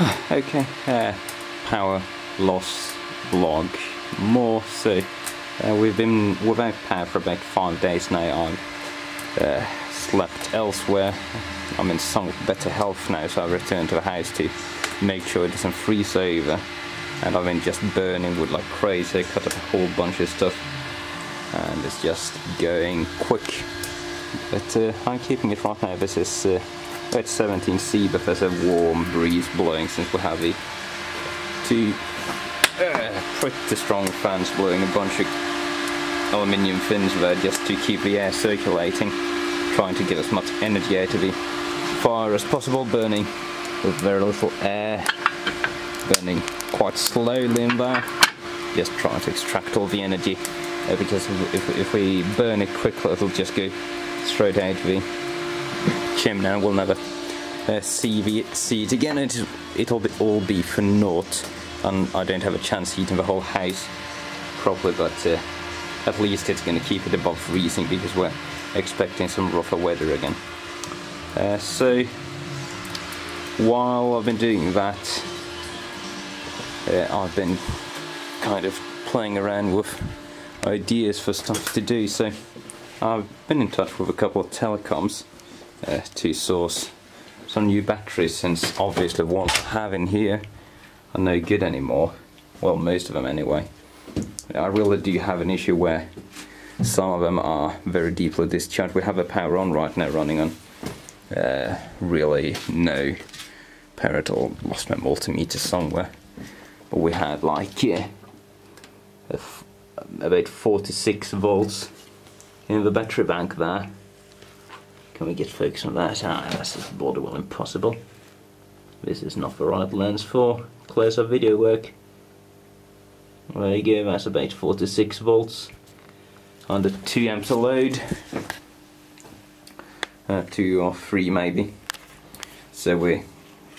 okay, uh, power loss vlog more so. Uh, we've been without power for about five days now. I've uh, slept elsewhere. I'm in somewhat better health now, so I've returned to the house to make sure it doesn't freeze over. And I've been just burning wood like crazy. Cut up a whole bunch of stuff, and it's just going quick. But uh, I'm keeping it right now. This is about 17 C, but there's a warm breeze blowing since we have the two uh, pretty strong fans blowing a bunch of aluminium fins there just to keep the air circulating, trying to get as much energy out of the fire as possible, burning with very little air, burning quite slowly in there, just trying to extract all the energy, uh, because if, if we burn it quickly it'll just go straight out of the chimney and we'll never uh, see, see it again, it, it'll be, all be for naught, and I don't have a chance heating the whole house properly, but uh, at least it's going to keep it above freezing because we're expecting some rougher weather again. Uh, so while I've been doing that, uh, I've been kind of playing around with ideas for stuff to do. So I've been in touch with a couple of telecoms uh, to source some new batteries since obviously ones I have in here are no good anymore. Well, most of them anyway. I really do have an issue where some of them are very deeply discharged. We have a power on right now running on uh, really no power at all. Lost my multimeter somewhere. But we had like yeah, about 46 volts in the battery bank there. Can we get focus on that? Ah, that's just bloody well impossible. This is not the right lens for close-up video work. There you go, that's about 46 volts under 2 amps of load. Uh, 2 or 3 maybe. So we're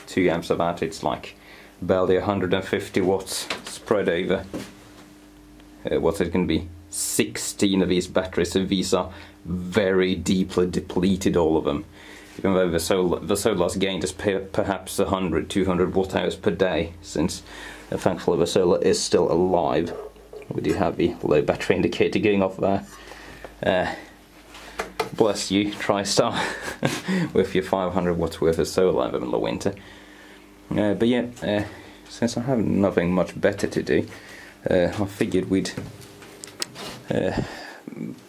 2 amps of that, it's like barely 150 watts spread over. Uh, what's it to be? 16 of these batteries, so these are very deeply depleted, all of them. Even though the solar, the solar's gained is perhaps 100, 200 watt hours per day, since uh, thankfully the solar is still alive. We do have the low battery indicator going off there. Uh, bless you, TriStar, with your 500 watts worth of solar in the winter. Uh, but yeah, uh, since I have nothing much better to do, uh, I figured we'd uh,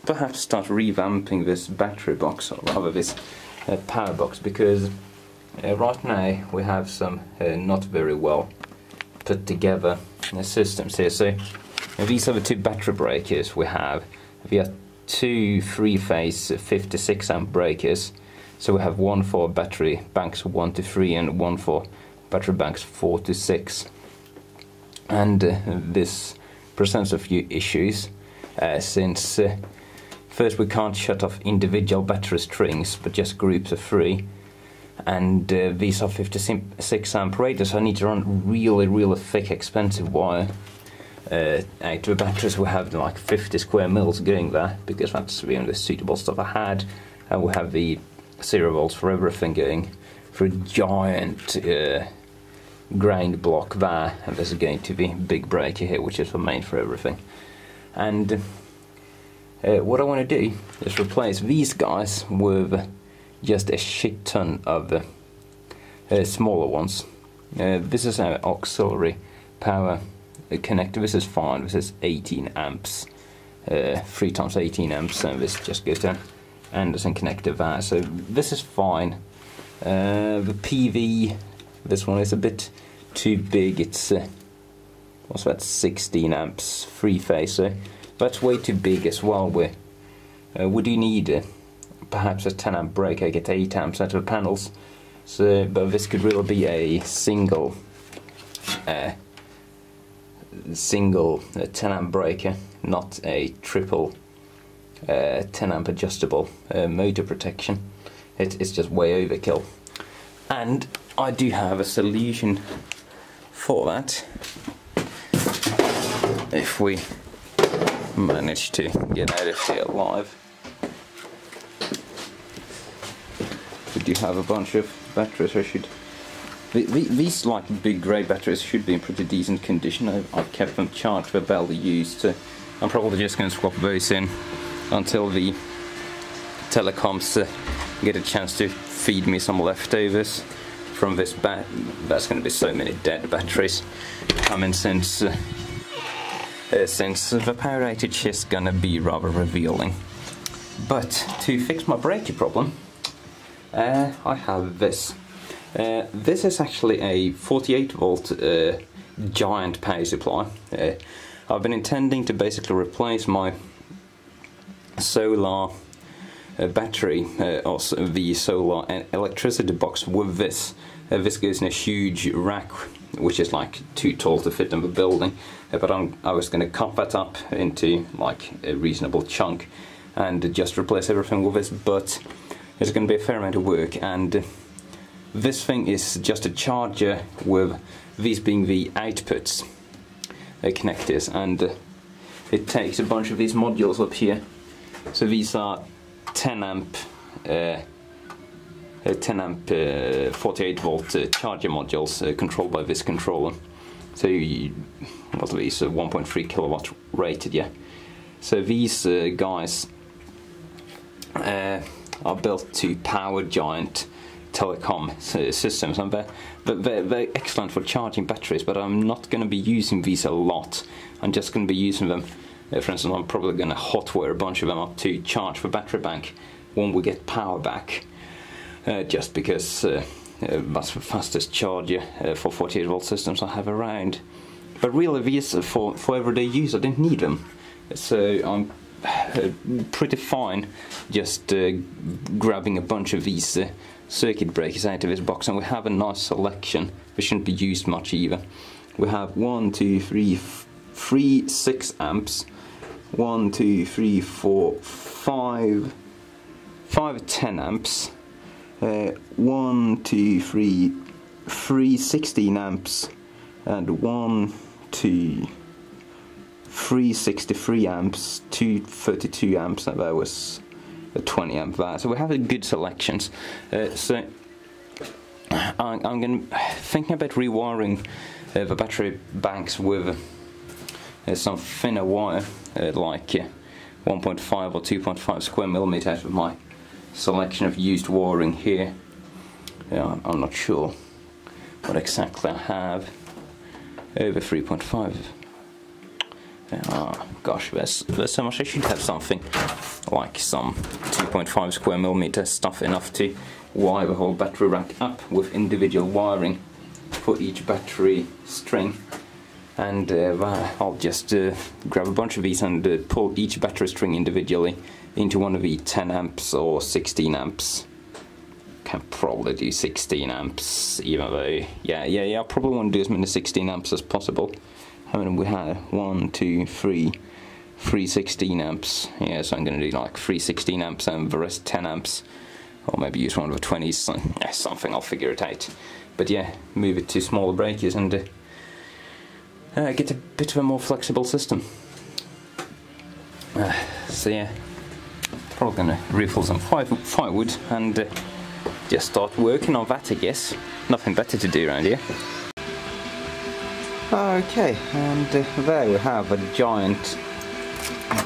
perhaps start revamping this battery box, or rather this uh, power box, because uh, right now we have some not very well put together systems here. So these are the two battery breakers we have. We have two three-phase 56 amp breakers. So we have one for battery banks 1 to 3 and one for battery banks 4 to 6. And uh, this presents a few issues uh, since uh, first we can't shut off individual battery strings but just groups of three and uh, these are 56 amp raters so I need to run really really thick expensive wire uh, out the batteries. We have like 50 square mils going there because that's the only suitable stuff I had. And we have the zero volts for everything going for a giant uh, grind block there and there's going to be big breaker here which is the main for everything and uh, what I want to do is replace these guys with just a shit ton of uh, uh, smaller ones. Uh, this is an auxiliary power connector. This is fine. This is 18 amps, uh, 3 times 18 amps, and this just goes to Anderson connector there. So this is fine. Uh, the PV, this one is a bit too big. It's uh, what's that? 16 amps, three phase. So that's way too big as well. We uh, would you need perhaps a 10 amp breaker, get 8 amps out of the panels. So, but this could really be a single, uh, single uh, 10 amp breaker, not a triple uh, 10 amp adjustable uh, motor protection. It, it's just way overkill. And I do have a solution for that. If we manage to get out of here alive. do have a bunch of batteries I should the, the, these like big grey batteries should be in pretty decent condition. I've, kept them charged for barely used. So I'm probably just going to swap those in until the telecoms uh, get a chance to feed me some leftovers from this bat. There's going to be so many dead batteries coming since uh, uh, since the power outage is to be rather revealing. But to fix my breaker problem, uh, I have this. Uh, this is actually a 48 volt uh, giant power supply. Uh, I've been intending to basically replace my solar uh, battery, uh, or the solar electricity box with this. this goes in a huge rack which is like too tall to fit in the building. But I'm, I was going to cut that up into like a reasonable chunk and just replace everything with this but it's going to be a fair amount of work. And this thing is just a charger with these being the outputs uh, connectors. And uh, it takes a bunch of these modules up here. So these are 10 amp uh, 10 amp uh, 48 volt uh, charger modules uh, controlled by this controller. So you, are these 1.3 kilowatt rated yeah. So these guys are built to power giant telecom systems and they're, they're, they're excellent for charging batteries but I'm not going to be using these a lot. I'm just going to be using them for instance I'm probably going to hotwire a bunch of them up to charge the battery bank. When we get power back just because uh, uh that's the fastest charger uh, for 48 volt systems I have around. But really these for, for everyday use. I didn't need them. So I'm uh, pretty fine just uh, grabbing a bunch of these uh, circuit breakers out of this box. And we have a nice selection. Which shouldn't be used much either. We have one two three three six amps. One two three four five five ten amps uh, one two three three 16 amps and one two 363 amps, 232 amps, that was a 20 amp that. So we have a good selections. Uh, so I'm, I'm going thinking about rewiring uh, the battery banks with uh, some thinner wire, uh, like 1.5 or 2.5 square millimeters of my selection of used wiring here. Yeah, I'm not sure what exactly I have. Over 3.5 Oh gosh, there's, there's so much. I should have something like some 2.5 square millimeter stuff enough to wire the whole battery rack up with individual wiring for each battery string. And uh, I'll just uh, grab a bunch of these and uh, pull each battery string individually into one of the 10 amps or 16 amps. Can probably do 16 amps, even though, yeah, yeah, yeah, I probably want to do as many 16 amps as possible how many we had? One, two, three, three 16 amps. Yeah, so I'm going to do like three 16 amps and the rest 10 amps. Or maybe use one of the 20s, so, yeah, something, I'll figure it out. But yeah, move it to smaller breakers and uh, uh, get a bit of a more flexible system. Uh, so yeah, probably to refill some firewood and uh, just start working on that I guess. Nothing better to do around here. Okay, and uh, there we have a giant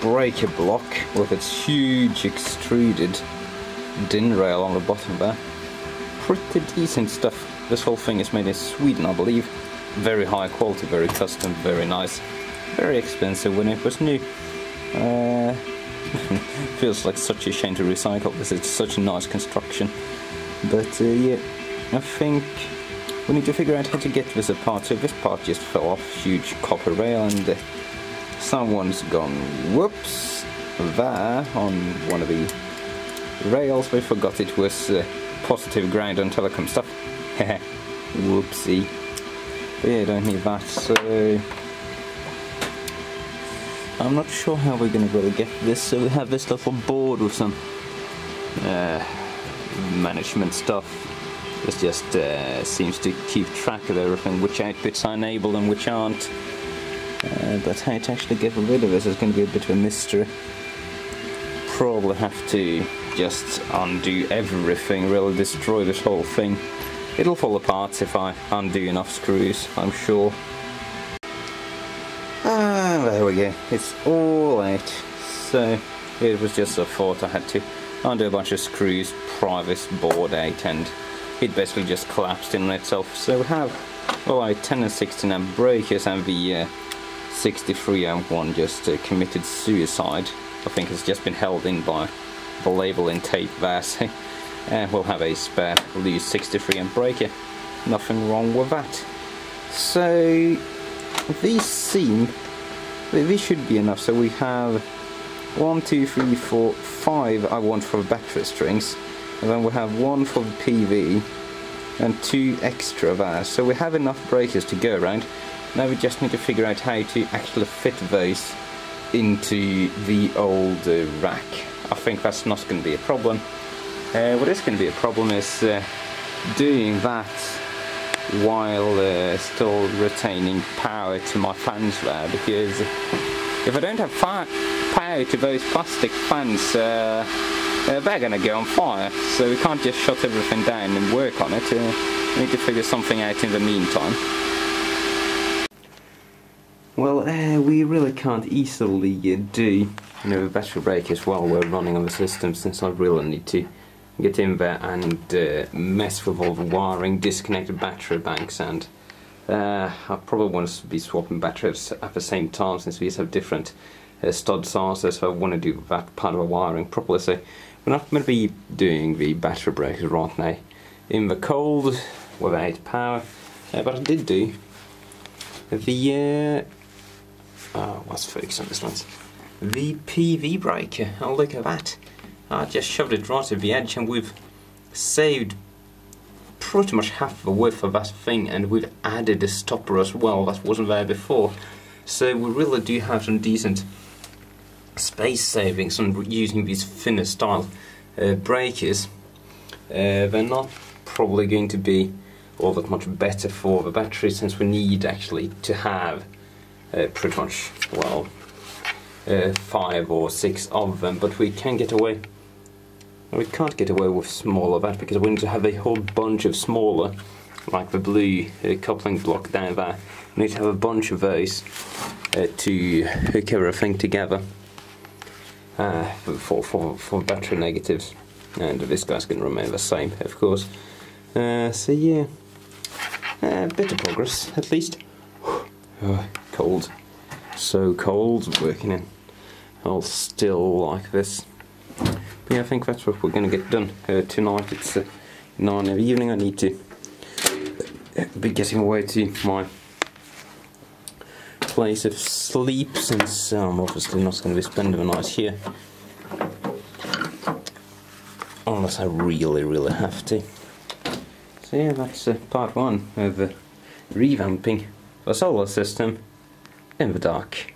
breaker block with its huge extruded DIN rail on the bottom there. Pretty decent stuff. This whole thing is made in Sweden, I believe. Very high quality, very custom, very nice. Very expensive when it was new. Uh, feels like such a shame to recycle this, it's such a nice construction. But uh, yeah, I think we need to figure out how to get this apart. So this part just fell off, huge copper rail, and uh, someone's gone whoops there on one of the rails. They forgot it was uh, positive ground on telecom stuff. Whoopsie. But yeah, don't need that, so... I'm not sure how we're going to really get this, so we have this little board with some uh, management stuff this just uh, seems to keep track of everything, which outputs are enabled and which aren't. Uh, but how to actually get rid of this is going to be a bit of a mystery. Probably have to just undo everything, really destroy this whole thing, it'll fall apart if I undo enough screws, I'm sure. Ah, go. It's all out. So it was just a thought I had to undo a bunch of screws, pry this board out, and it basically just collapsed in on itself. So we have like 10 and 16 amp breakers and the uh, 63 amp one just uh, committed suicide. I think it's just been held in by the label in tape there. So uh, we'll have a spare loose 63 amp breaker. Nothing wrong with that. So these seem these should be enough. So we have one, two, three, four, five. I want for the battery strings, and then we have one for the PV and two extra there. So we have enough breakers to go around. Now we just need to figure out how to actually fit those into the old uh, rack. I think that's not going to be a problem. Uh, what is going to be a problem is uh, doing that while uh, still retaining power to my fans there because if I don't have power to those plastic fans uh, uh, they're gonna go on fire. So we can't just shut everything down and work on it. Uh, we need to figure something out in the meantime. Well uh, we really can't easily uh, do you know battery breakers while we're running on the system since I really need to get in there and uh, mess with all the wiring, disconnect the battery banks and uh, I probably want to be swapping batteries at the same time since these have different uh, stud sizes so I want to do that part of the wiring properly. So we're not going to be doing the battery breakers right now. In the cold without power uh, but I did do the uh, oh, what's focus on this one? The PV breaker. Oh look at that I just shoved it right at the edge and we've saved pretty much half the width of that thing and we've added a stopper as well that wasn't there before. So we really do have some decent space savings on using these thinner style uh, breakers. Uh, they're not probably going to be all that much better for the battery since we need actually to have uh, pretty much well uh, five or six of them but we can get away we can't get away with smaller that because we need to have a whole bunch of smaller, like the blue uh, coupling block down there. We need to have a bunch of those uh, to hook everything together uh, for, for, for battery negatives. And this guy's going to remain the same, of course. Uh, so yeah, a bit of progress at least. oh, cold, so cold working in all still like this yeah, I think that's what we're going to get done uh, tonight. It's uh, 9 in the evening. I need to uh, be getting away to my place of sleep since I'm obviously not going to be spending the night here. Unless I really, really have to. So yeah, that's uh, part one of uh, revamping the solar system in the dark.